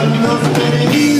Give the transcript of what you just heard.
Cuando feliz